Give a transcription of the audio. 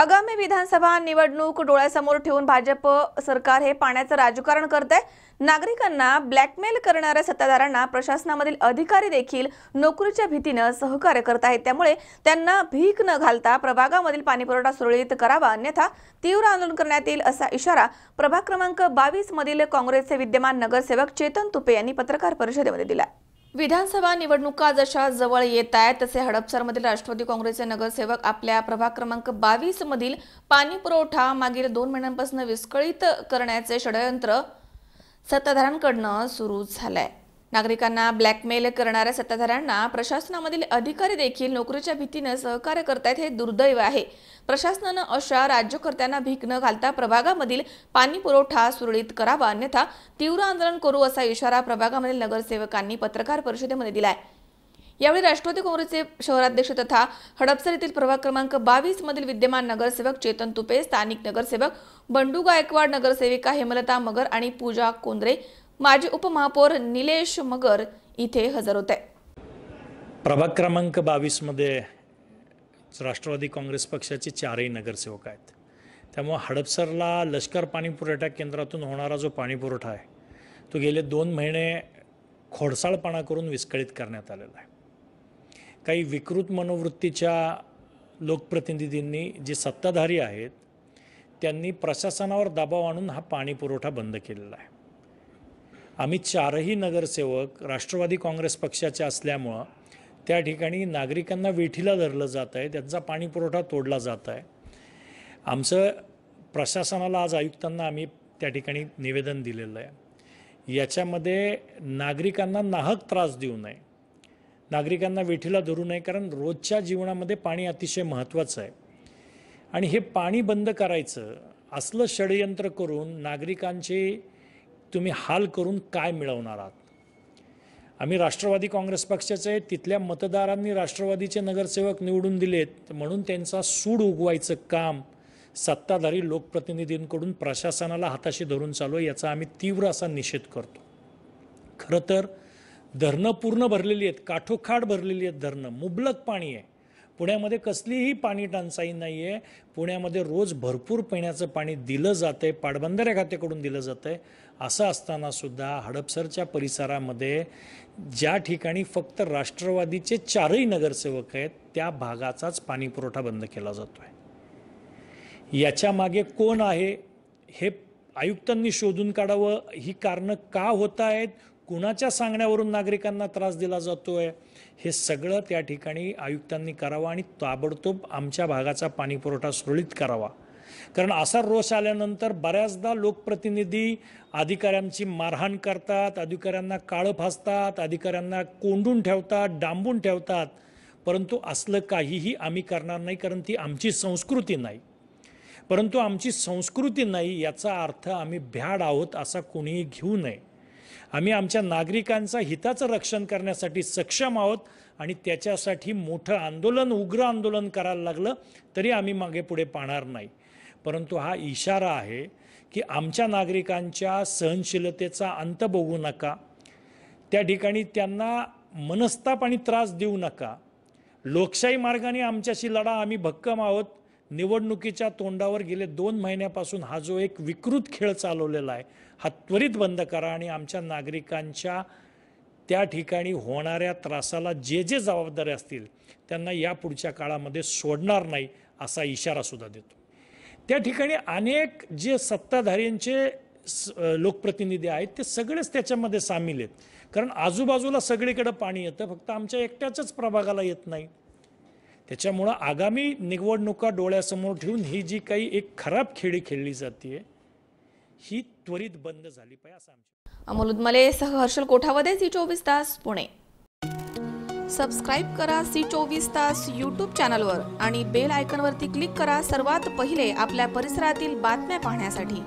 आगामी विधानसभा निवडणूक डोळ्यासमोर ठेवून भाजप सरकार हे पाण्याचं राजकारण करत आहे नागरिकांना ब्लॅकमेल करणाऱ्या सत्ताधाऱ्यांना प्रशासनामधील अधिकारी देखील नोकरीच्या भीतीनं सहकार्य करत आहेत त्यामुळे त्यांना भीक न घालता प्रभागामधील पाणीपुरवठा सुरळीत करावा अन्यथा तीव्र आंदोलन करण्यात येईल असा इशारा प्रभाग क्रमांक बावीस मधील काँग्रेसचे विद्यमान नगरसेवक चेतन तुपे यांनी पत्रकार परिषदेमध्ये दिला विधानसभा निवडणुका जशा जवळ येत आहेत तसे हडपसरमधील राष्ट्रवादी काँग्रेसचे नगरसेवक आपल्या प्रभाग क्रमांक बावीस मधील पाणी पुरवठा मागील दोन महिन्यांपासून विस्कळीत करण्याचे षडयंत्र सत्ताधाऱ्यांकडनं सुरू झालंय. नागरिकांना ब्लॅकमेल करणाऱ्या सत्ताधाऱ्यांना प्रशासनामधील अधिकारी देखील नोकरीच्या भीतीनं सहकार्य करतायत हे दुर्दैव आहे. प्रशासनानं अशा राज्यकर्त्यांना भीक न घालता प्रभागामधील पाणी पुरवठा सुरळीत करावा अन्यथा तीव्र आंदोलन करू असा इशारा प्रभागामधील नगरसेवकांनी पत्रकार परिषदेमध्ये दिलाय. यावेळी राष्ट्रवादी काँग्रेसचे शहराध्यक्ष तथा हडपसर येथील प्रभाग क्रमांक बावीस मधील विद्यमान नगरसेवक चेतन तुपे स्थानिक नगरसेवक बंडू गायकवाड नगरसेविका हेमलता मगर आणि पूजा कोंद्रे माजी उपमहापौर निलेश मगर इथे हजर होते. प्रभाग क्रमांक बावीसमध्ये राष्ट्रवादी काँग्रेस पक्षाचे चारही नगरसेवक आहेत. त्यामुळं हडपसरला लष्कर पाणी पुरवठा केंद्रातून होणारा जो पाणी पुरवठा आहे तो गेले दोन महिने खोडसाळपणा करून विस्कळीत करण्यात आलेला आहे. काही विकृत मनोवृत्तीच्या लोकप्रतिनिधींनी जे सत्ताधारी आहेत त्यांनी प्रशासनावर दबाव आणून हा पाणी पुरवठा बंद केलेला आहे. आम्ही चारही नगरसेवक राष्ट्रवादी काँग्रेस पक्षाचे असल्यामुळं त्या ठिकाणी नागरिकांना वेठीला धरलं जात आहे त्यांचा पाणीपुरवठा तोडला जात आहे. आमचं प्रशासनाला आज आयुक्तांना आम्ही त्या ठिकाणी निवेदन दिलेलं आहे. याच्यामध्ये नागरिकांना नाहक त्रास देऊ नये. नागरिकांना वेठीला धरू नये कारण रोजच्या जीवनामध्ये पाणी अतिशय महत्त्वाचं आहे. आणि हे पाणी बंद करायचं असलं षडयंत्र करून नागरिकांची तुम्ही हाल करून काय मिळवणार आहात? आम्ही राष्ट्रवादी काँग्रेस पक्षाचे तिथल्या मतदारांनी राष्ट्रवादीचे नगरसेवक निवडून दिलेत म्हणून त्यांचा सूड उगवायचं काम सत्ताधारी लोकप्रतिनिधींकडून प्रशासनाला हाताशी धरून चालू आहे याचा आम्ही तीव्र असा निषेध करतो. खरं तर धरणं पूर्ण भरलेली आहेत काठोखाट भरलेली आहेत धरणं मुबलक पाणी आहे. पुण्यामध्ये कसलीही पाणी टंचाई नाही आहे पुण्यामध्ये रोज भरपूर पिण्याचं पाणी दिलं जातं आहे पाटबंधारे खात्याकडून दिलं जातं आहे असं असतानासुद्धा हडपसरच्या परिसरामध्ये ज्या ठिकाणी फक्त राष्ट्रवादीचे चारही नगरसेवक आहेत त्या भागाचाच पाणीपुरवठा बंद केला जातो आहे याच्या मागे कोण आहे हे आयुक्तांनी शोधून काढावं ही कारणं का होत आहेत कुणाच्या सांगण्यावरून नागरिकांना त्रास दिला जातो आहे हे सगळं त्या ठिकाणी आयुक्तांनी करावं आणि ताबडतोब आमच्या भागाचा पाणीपुरवठा सुरळीत करावा. कारण असा रोष आल्यानंतर बऱ्याचदा लोकप्रतिनिधी अधिकाऱ्यांची मारहाण करतात अधिकाऱ्यांना काळं फासतात अधिकाऱ्यांना कोंडून ठेवतात डांबून ठेवतात. परंतु असलं काहीही आम्ही करणार नाही कारण ती आमची संस्कृती नाही. परंतु आमची संस्कृती नाही याचा अर्थ आम्ही भ्याड आहोत असा कोणीही घेऊ नये. आम्ही आमच्या नागरिकांचा हिताचं रक्षण करण्यासाठी सक्षम आहोत आणि त्याच्यासाठी मोठं आंदोलन उग्र आंदोलन करायला लागलं तरी आम्ही मागे पुढे पाहणार नाही. परंतु हा इशारा आहे की आमच्या नागरिकांच्या सहनशीलतेचा अंत बघू नका. त्या ठिकाणी त्यांना मनस्ताप आणि त्रास देऊ नका. लोकशाही मार्गाने आमच्याशी लढा आम्ही भक्कम आहोत. निवडणुकीच्या तोंडावर गेले दोन महिन्यापासून हा जो एक विकृत खेळ चालवलेला आहे हा त्वरित बंद करा आणि आमच्या नागरिकांच्या त्या ठिकाणी होणाऱ्या त्रासाला जे जे जबाबदारी असतील त्यांना या पुढच्या काळामध्ये सोडणार नाही असा इशारासुद्धा देतो. त्या ठिकाणी अनेक जे सत्ताधाऱ्यांचे स- लोकप्रतिनिधी आहेत ते सगळेच त्याच्यामध्ये सामील आहेत. कारण आजूबाजूला सगळीकडे पाणी येतं फक्त आमच्या एकट्याच्याच प्रभागाला येत नाही त्याच्यामुळं आगामी निवडणुका डोळ्यासमोर ठेवून ही जी काही एक खराब खेळी खेळली जाते ही त्वरित बंद झाली पाहिजे असं आमच्या अमोल उदमले सह हर्षल कोठावदे सी चोवीस तास पुणे. सबस्क्राईब करा सी चोवीस तास यूट्यूब चॅनलवर आणि बेल आयकनवरती क्लिक करा सर्वात पहिले आपल्या परिसरातील बातम्या पाहण्यासाठी.